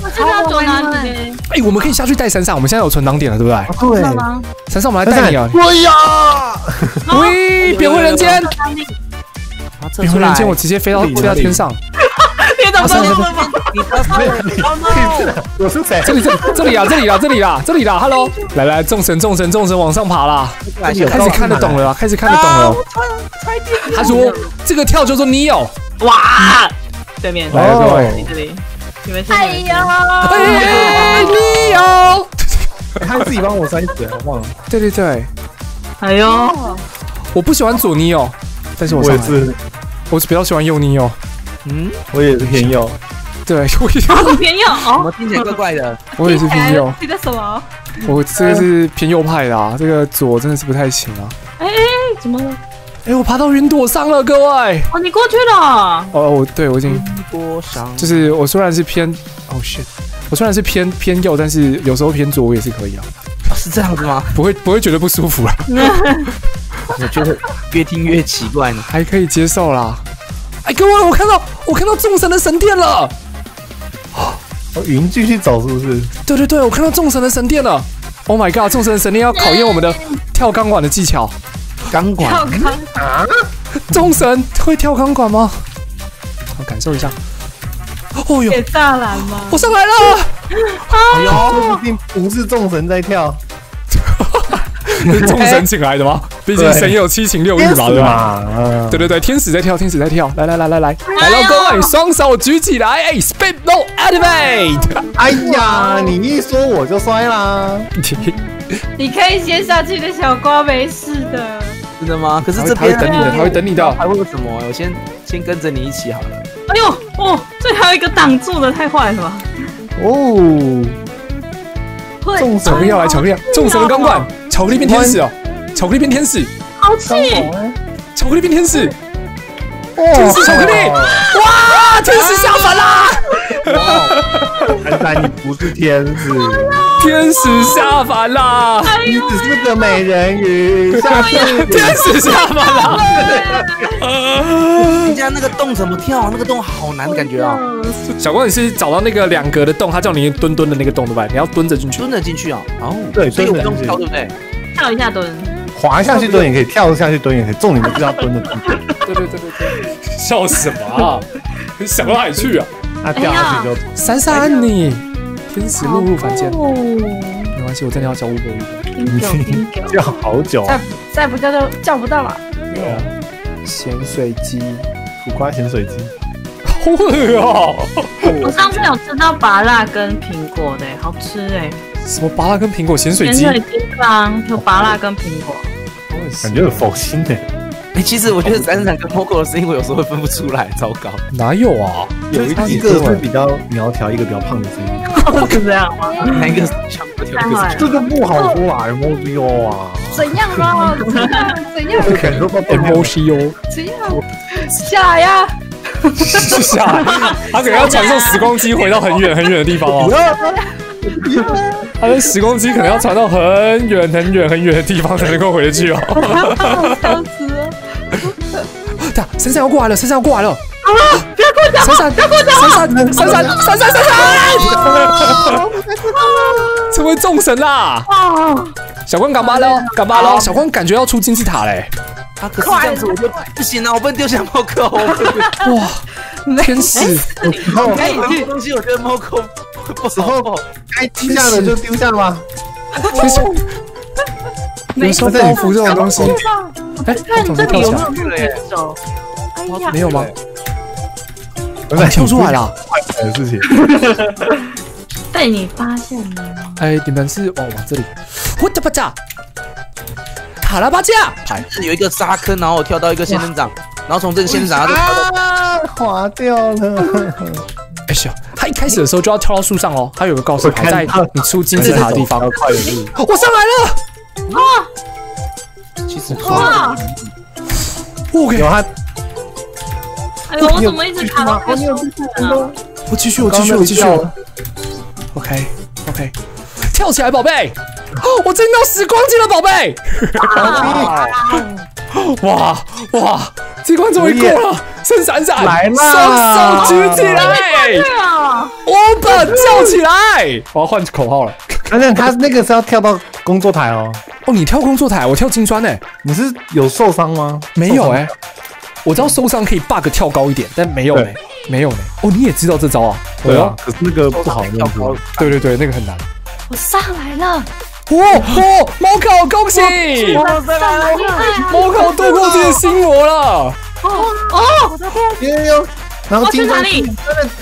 我真的要走哪里哎我们可以下去带闪闪我们现在有存档点了对不对？对。闪闪我们来带你啊。呀。喂别为人间！变回人间，我直接飞到飞到天上。别动，别动，你不要我是谁？这里这这里啊，这里啊，这里啦，这里啦！Hello，来来，众神众神众神往上爬啦！开始看得懂了，开始看得懂了。他说这个跳叫做 Neo。哇！对面哦，这里，你们哎呦，哎，Neo，他自己帮我摔死，我忘了。对对对，哎呦，我不喜欢左 Neo，但是我我也是，我是比较喜欢右 Neo。嗯，我也是偏右。对，我也是偏右哦，我听起来怪怪的。我也是偏右。你在什么？我这个是偏右派的啊，这个左真的是不太行啊。哎哎，怎么了？哎，我爬到云朵上了，各位。哦，你过去了。哦，我对我已经云朵上，就是我虽然是偏，哦 shit，我虽然是偏偏右，但是有时候偏左我也是可以啊。是这样子吗？不会不会觉得不舒服了。[laughs] 我觉得越听越奇怪呢，还可以接受啦。哎，各位，我看到我看到众神的神殿了。哦，云继续走是不是？对对对，我看到众神的神殿了。Oh my god，众神的神殿要考验我们的跳钢管的技巧。钢管？跳钢啊？众神会跳钢管吗？我感受一下。哦哟，铁栅栏吗？我上来了。哎呦，说不定不是众神在跳。[laughs] 是众神请来的吗？毕竟神有七情六欲嘛，对吧？对对对，天使在跳，天使在跳，来来来来来，来了，各位双手举起来，哎，Speed No Activate！哎呀，你一说我就摔啦！[laughs] 你可以先下去的，小瓜没事的。真的吗？可是这他会边等你的，他会等你的。还会有什么？我先先跟着你一起好了。哎呦，哦，这还有一个挡住的，太坏了吧？哦，会众巧克力要来，巧克力，众神的钢管，巧克力变天使哦，巧克力变天使，好气！巧克力变天使，天天使巧克力，哇，天使下凡啦！珊珊，你不是天使，天使下凡啦！你只是个美人鱼。下次 [laughs] 天使下凡啦！人家那个洞怎么跳？那个洞好难的感觉啊！小光，你是找到那个两格的洞，他叫你蹲蹲的那个洞对吧？你要蹲着进去。蹲着进去啊！哦，对所以我蹲得进去不用跳，对不对？跳一下蹲，滑下去蹲也可以，跳下去蹲也可以，重点就是要蹲的进去。对对对对对，笑什么啊？你想到哪里去啊？他掉下去就闪闪你，天使落入凡间，哦，没关系，我真的要教 Uber Eats。冰狗冰狗，叫好久啊。再再不叫就叫不到了。对啊，咸水鸡，苦瓜咸水鸡。好恶哦！我上次有吃到芭辣跟苹果的，好吃哎。什么芭辣跟苹果咸水鸡？咸水鸡上有芭辣跟苹果，感觉很佛心呢。哎，其实我觉得闪闪跟 Moco 的声音，我有时候会分不出来，糟糕。哪有啊？有一一个是比较苗条，一个比较胖的声音，[laughs] 是这样吗？这个不好说啊，emoji 啊，[laughs] 怎样啊？[laughs] 怎样？怎样？感受到 emoji 哦，怎样？下呀！是下来，他可能要传送时光机回到很远很远的地方哦。他的时光机可能要传到很远很远很远的地方才能够回得去哦。笑死了！对啊，珊珊要过来了，闪闪要过来了。啊！不要过来！闪闪，不要过来！闪闪，闪闪，闪闪，闪闪！成为众神啦！小关干嘛了？干嘛了？小关感觉要出金字塔嘞！啊，可是这样子我就不行啊，我不能丢下不能哇，天使！然后可以这东西，我觉得 Moco 不之后该丢下的就丢下吗？天使！有时候包袱这种东西，哎，看我这里有？没有木铁手？哎呀，没有吗？我哦跳出来了！坏的事情。[laughs] 被你发现了。哎，你们是往，往这里，我的巴架，卡拉巴架，拍，是有一个沙坑，然后我跳到一个仙人掌，然后从这个仙人掌，它就滑掉了。[laughs] 哎呦，他一开始的时候就要跳到树上哦，他有个告示牌在我看到你出金字塔的地方。我上来了其实哇！，OK，有他，哎呦，我怎么一直卡到那个树上啊？我继续，我继续，我继续。OK OK，跳起来，宝贝！哦，我进到时光机了，宝贝！哇哇，这关终于过了，剩闪闪来啦双手举起来，对啊，我本叫起来！我要换口号了。而且他那个是要跳到工作台哦。哦，你跳工作台，我跳金砖呢？你是有受伤吗？没有哎，我知道受伤可以 bug 跳高一点，但没有呢对，没有呢。哦，你也知道这招啊？对啊，可是那个不好用高是吧？对对对，那个很难。我上来了，哦哦，猫口恭喜！我上来了，猫口度过这个心魔了。哦哦，我的天，然后去金砖哪里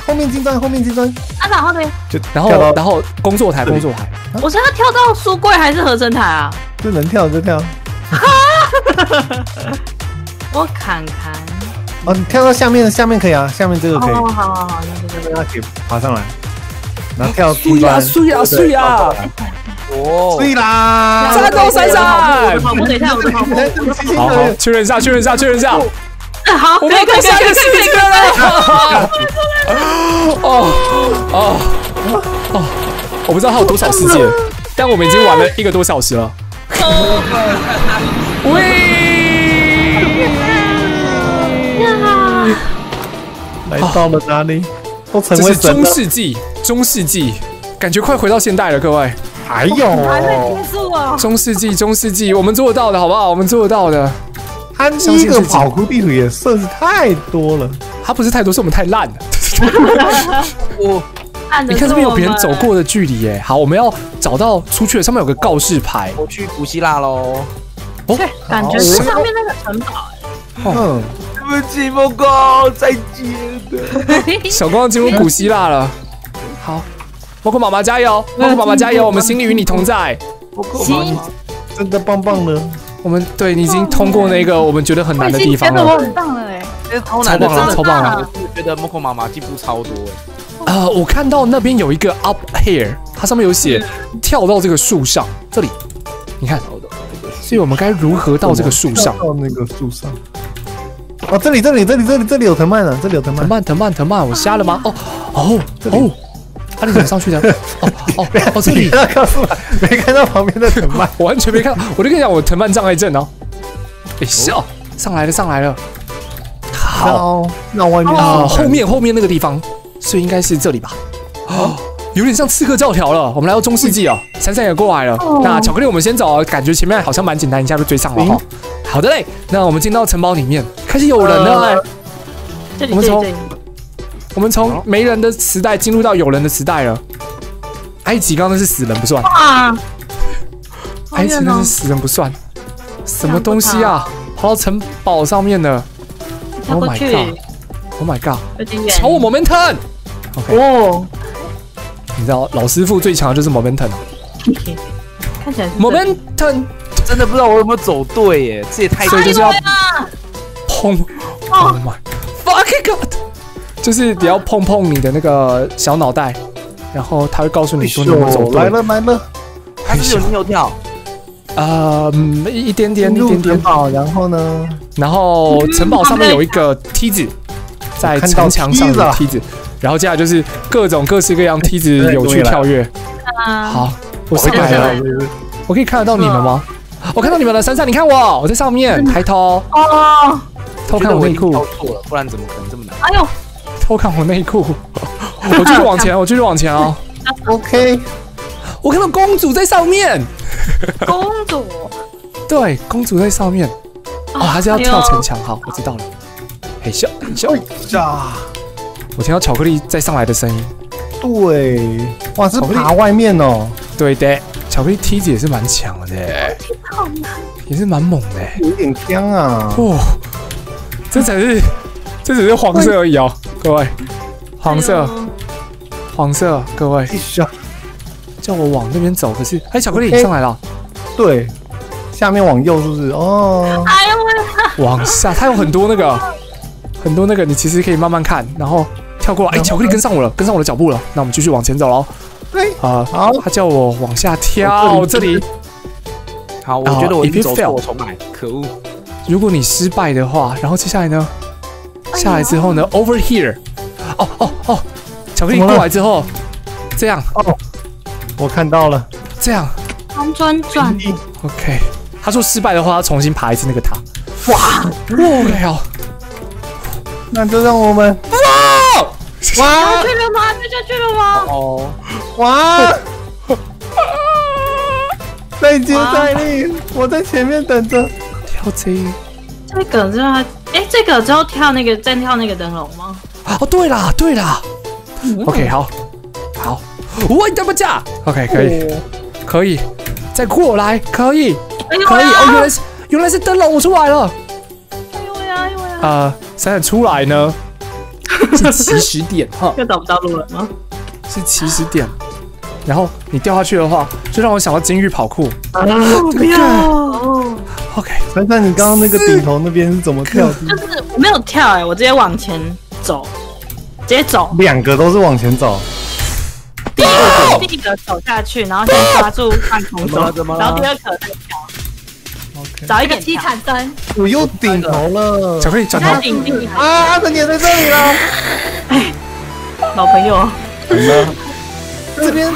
后面金砖，后面金砖，啊，然后呢？就然后然后工作台工作台，我是要跳到书柜还是合成台啊？就能跳就跳。[laughs] 我看看。哦，你跳到下面，下面可以啊，下面这个可以，哦，好好好，那就这个。它可以爬上来，然后跳碎呀金砖，碎呀碎呀！哦，对啦，战斗闪闪我的跑步，等一下，我的跑步。好好确认一下，确认一下，确认一下，好，我们要到下一个世界了。哦哦哦！我不知道还有多少世界，但我们已经玩了一个多小时了。[laughs] 喂！[laughs] 来到了哪里？都成这是中。世纪，中世纪，感觉快回到现代了，各位。还有还没哦，结束啊！中世纪，中世纪，我们做得到的，好不好？我们做得到的。他第一个跑酷地图也设置太多了。它不是太多，是我们太烂了。我 [laughs] 你看这边有别人走过的距离耶。好，我们要找到出去的，上面有个告示牌。我去古希腊喽。哦，感觉是上面那个城堡。嗯，对不起，梦工，再见。小光进入古希腊了。好，包括妈妈加油，包括妈妈加油，我们心里与你同在。行，真的棒棒的。我们对你已经通过那个我们觉得很难的地方了。觉得我很棒了哎。哎，超难的，超棒了超棒了我是觉得 Moco 妈妈进步超多哎。呃，我看到那边有一个 up here，它上面有写跳到这个树上，这里，你看，所以我们该如何到这个树上？到那个树上。哦，这里这里这里这里这里有藤蔓了，这里有藤蔓。藤蔓，藤蔓，藤蔓，我瞎了吗？哦，哦，哦，啊，你怎么上去的？[laughs] 哦，哦，哦，这里你，要告诉我，没看到旁边的藤蔓。[laughs] 我完全没看到，我就跟你讲，我藤蔓障碍症哦。哎，笑，上来了，上来了。好哦，那外面啊，后面后面那个地方，所以应该是这里吧？哦，有点像刺客教条了。我们来到中世纪哦，闪闪也过来了。那巧克力，我们先走，感觉前面好像蛮简单，一下就追上了哈。好的嘞，那我们进到城堡里面，开始有人了。这里我们从这里这里。我们从没人的时代进入到有人的时代了。埃及刚刚是死人不算，哇！埃及那是！死人不算，什么东西啊？跑到城堡上面了！Oh my god！有点远。超我 momentum！哦，你知道老师傅最强的就是 momentum。[laughs] 看起来 momentum，真的不知道我有没有走对耶，这也太所以就是要砰，Oh my fucking god！就是你要碰碰你的那个小脑袋，然后他会告诉你说你走对。来了来了，他是有牛跳，呃，嗯一点点，一点点。城堡，然后呢？然后城堡上面有一个梯子，在城墙上的梯子，然后接下来就是各种各式各样梯子有趣跳跃。啊！好，我上来了，了。我可以看得到你们吗？我看到你们了，珊珊，你看我，我在上面抬头哦，偷看我内裤，跳错了，不然怎么可能这么难？哎呦，偷看我内裤。我继续往前，[laughs] 我继续往前哦。OK，我看到公主在上面，公主，对，公主在上面。哦，还是要跳城墙。好，我知道了。嘿咻嘿咻，呀，我听到巧克力再上来的声音。对，哇，是巧克力爬外面哦，对的，巧克力梯子也是蛮强的，也是蛮猛的。有点僵啊。哦，这才是，这只是黄色而已哦，各位，黄色，黄色，各位，一下，叫我往那边走，可是，哎，巧克力上来了，对，下面往右是不是？哦，哎呦我，往下，它有很多那个，很多那个，你其实可以慢慢看，然后跳过来，哎，巧克力跟上我了，跟上我的脚步了。那我们继续往前走喽。对，啊，好他叫我往下跳，这里。好，我觉得我已经走错，我重来。可恶，如果你失败的话，然后接下来呢？下来之后呢？Over here。哦哦哦，巧克力过来之后，这样哦我看到了，这样转转转，，OK。他说失败的话，要重新爬一次那个塔。哇，OK 好。那就让我们下哇去了吗？掉下去了吗？哦，哇，再接再厉，我在前面等着。跳这一这个之后，哎，这个之后跳那个再跳那个灯笼吗？哦，对啦，对啦。OK，好，好，我怎么架？OK，可以，可以，再过来，可以，哎可以。哦，原来是原来是灯笼，我出来了。哎呦呀，哎呦呀，呃，闪闪出来呢，是起始点哈，又 [laughs] 找不到路了吗？是起始点。[laughs] 然后你掉下去的话，就让我想到金玉跑酷。啊不要哦，OK，珊珊，你刚刚那个顶头那边是怎么跳的？就是我没有跳哎，我直接往前走，直接走。两个都是往前走，第一个第一个走下去，然后先抓住半空中怎么了怎么，了然后第二个再跳，O K，找一点跳。七砍三，我又顶头了巧克力转头，他顶顶啊！阿成也在这里了。哎老朋友，这边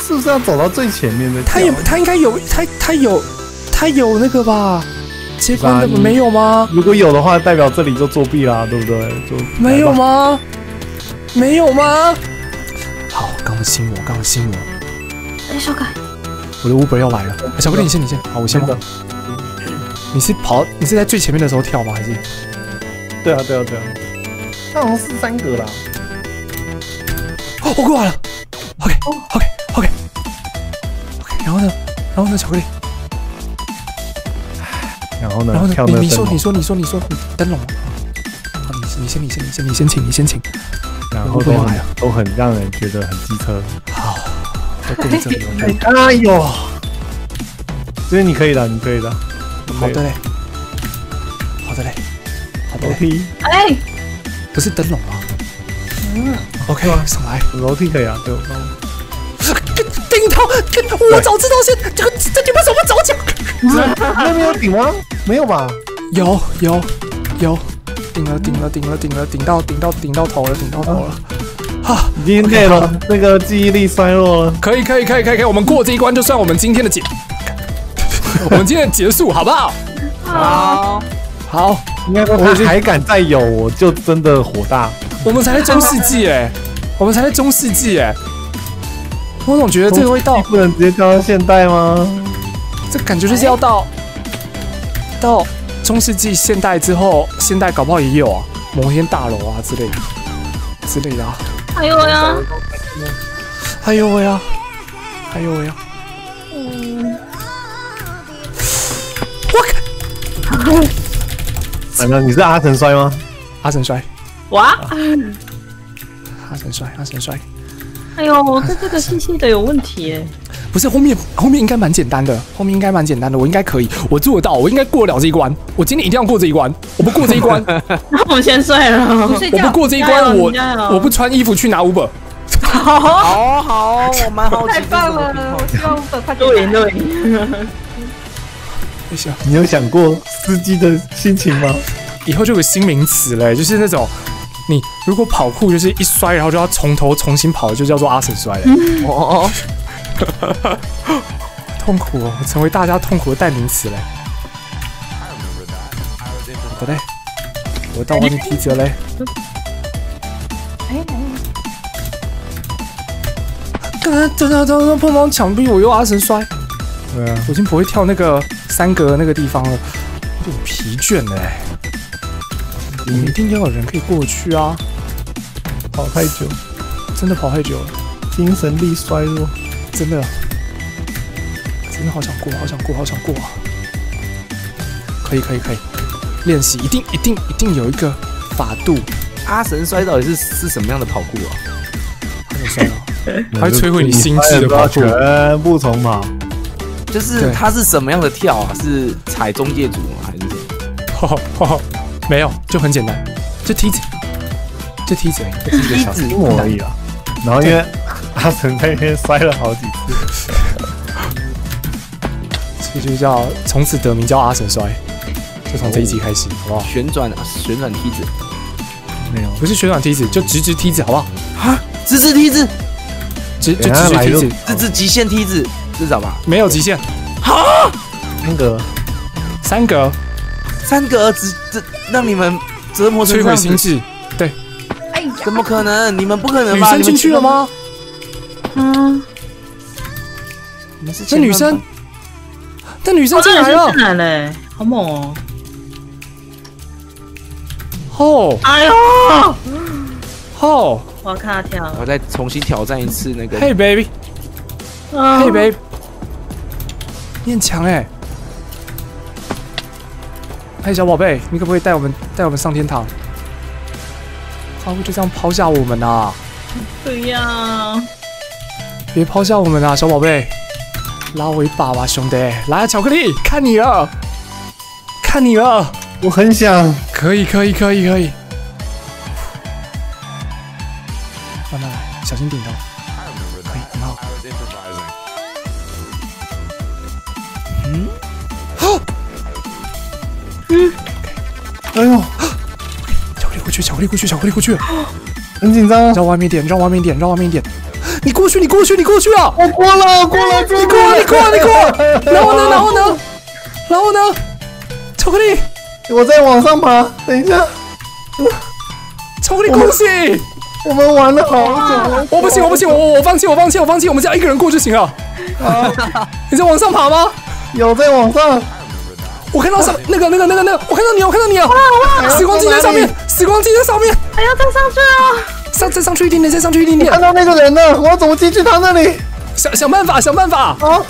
是不是要走到最前面的？他有他应该有他他有他有那个吧？结关的没有吗？如果有的话，代表这里就作弊啦，对不对？就没有？吗？没有吗？好，刚刚新我，刚刚新我，哎，修改，我的 Uber 要来了。哎巧克力，你先，你先，好，我先吗？你是跑，你是在最前面的时候跳吗？还是？对啊，对啊，对啊。那好像是三格啦。哦，我过来了。OK，OK，OK，OK。然后呢？然后呢？巧克力。然后呢？然后呢？跳你你说，你说，你说，你说，你灯笼。好，你你先，你先，你先，你先请，你先请。然后都很都很让人觉得很机车。好，都跟着你。[laughs] 哎呦，所以你可以的，你可以的。好的嘞，好的嘞，好的嘞，楼梯，哎，不是灯笼吗？嗯，OK，上来。楼梯可以啊，对，我帮我顶头，我早知道先这个这你为什么不早讲？那边有顶吗？没有吧？有有有，顶了顶了顶了顶了顶到顶到顶到头了顶到头了。哈，已经累了，那个记忆力衰弱了。可以可以可以可以，我们过这一关就算我们今天的结，我们今天的结束好不好？好，好，应该说还敢再有，我就真的火大。我们才在中世纪哎，我们才在中世纪哎，我总觉得这个味道，不能直接跳到现代吗？这感觉就是要到到中世纪现代之后，现代搞不好也有啊，摩天大楼啊之类的之类的啊。哎呦呀，哎呦喂呀，哎呦喂呀！我靠反正你是阿神摔吗？阿神帅，哇，阿神帅，阿神帅，哎呦，这这个信息的有问题哎。不是后面后面应该蛮简单的，后面应该蛮简单的，我应该可以，我做得到，我应该过得了这一关，我今天一定要过这一关，我不过这一关，[laughs] 那我们先睡了。我不。过这一加关，我我不穿衣服去拿 Uber，好好，我蛮好奇太棒了！我希望五本快点来。录影，等一下，你有想过司机的心情吗？以后就有新名词嘞，就是那种你如果跑酷就是一摔，然后就要从头重新跑，就叫做阿神摔了，哦哦，痛苦哦，我成为大家痛苦的代名词嘞。好嘞，我到外面踢着嘞。哎哎，刚刚等等等等碰到墙壁，我又阿神摔，对啊，我已经不会跳那个三格那个地方了，有点疲倦了哎。我们一定要有人可以过去啊！跑太久，真的跑太久了，精神力衰弱。真的，真的好想过，好想过，好想过啊！可以，可以，可以，练习，一定，一定，一定有一个法度，阿神摔到底是是什么样的跑酷啊？他就摔了，[laughs] 它会摧毁你心智的跑酷。全部重跑。就是对他是什么样的跳啊？是踩中介组吗？还是什么？[laughs] 没有，就很简单，就梯子，就梯子而已，就是一个小梯子一模而已啊。然后因为阿成在那边摔了好几次，这就叫从此得名叫阿神摔，就从这一集开始，好不好？旋转旋转梯子，没有。不是旋转梯子，就直直梯子，好不好？啊？直直梯子，直就直直梯子，直直极限梯子，知道吧？没有极限，那个三格三个儿子这让你们折磨成摧毁这样子心智。哎呀，怎么可能？你们不可能吧？女生进去了吗？嗯，你们是这女生，这女生哦，进来了进，来了，好猛哦！哦哎呦，哦我要看他跳。我再重新挑战一次那个。，Hey baby，嗯 Hey baby 你很强哎！嘿，小宝贝，你可不可以带我们带我们上天堂？他会，就这样抛下我们啊！不要，别抛下我们啊，小宝贝，拉我一把吧，兄弟！来啊，巧克力，看你了，看你了，我很想，可以，可以，可以，可以。慢慢来，小心顶头。力过去，巧克力过去，巧克力过去，很紧张。绕外面一点，绕外面一点，绕外面点。你过去，你过去，你过去啊！我过了，过了，你过了，你过了，你过了。然后呢？然后呢？然后呢？巧克力，我在往上爬。等一下，巧克力，恭喜！我们玩了好久。我不行，我不行，我我我放弃，我放弃，我放弃，我们只要一个人过就行了。好，你在往上爬吗？有在往上。我看到上那个那个那个那个，我看到你了，我看到你了。时光机在上面，时光机在上面，还要再上去啊！上再上去一点点，再上去一点点，看到那个人了，我要怎么进去他那里？想想办法，想办法。啊，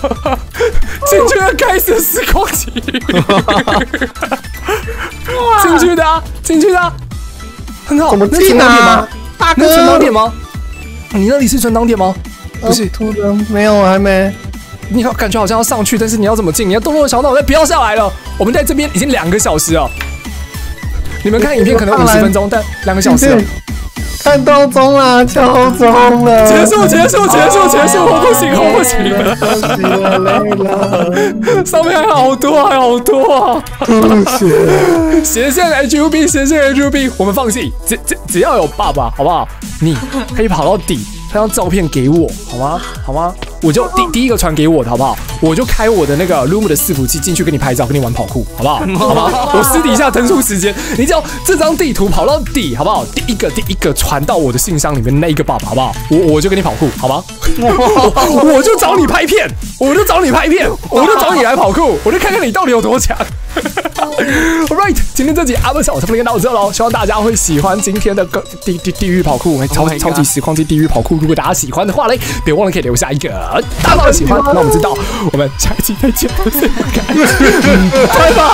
[laughs] 进去了，开始时光机。进去的啊，进去的啊，很好。怎么进啊？？大那是存档点，吗？你那里是存档点吗？不是，突然没有，还没。你好，感觉好像要上去，但是你要怎么进？你要动动小脑袋，不要下来了。我们在这边已经两个小时了。你们看影片可能五十分钟，但两个小时了。看到钟了，敲钟了，结束，结束，结束，结束！我不行，我不行了。上面还好多，还好多。斜线 HUB，斜线 HUB，我们放弃，只只只要有爸爸，好不好？你可以跑到底，拍张照片给我，好吗？好吗？我就第第一个传给我的，好不好？我就开我的那个 Room 的伺服器进去跟你拍照，跟你玩跑酷，好不好？[laughs] 好吗？我私底下腾出时间，你只要这张地图跑到底，好不好？第一个第一个传到我的信箱里面那一个爸爸，好不好？我我就跟你跑酷，好吗？我我就找你拍片，我就找你拍片，我就找你来跑酷，我就看看你到底有多强。[laughs] Alright，今天这集阿文小差不多跟到这喽，希望大家会喜欢今天的个地地地狱跑酷，超 Oh my 超级实况机地狱跑酷。如果大家喜欢的话嘞，别忘了可以留下一个大家喜欢，那我们知道，我们下一期再见，拜拜。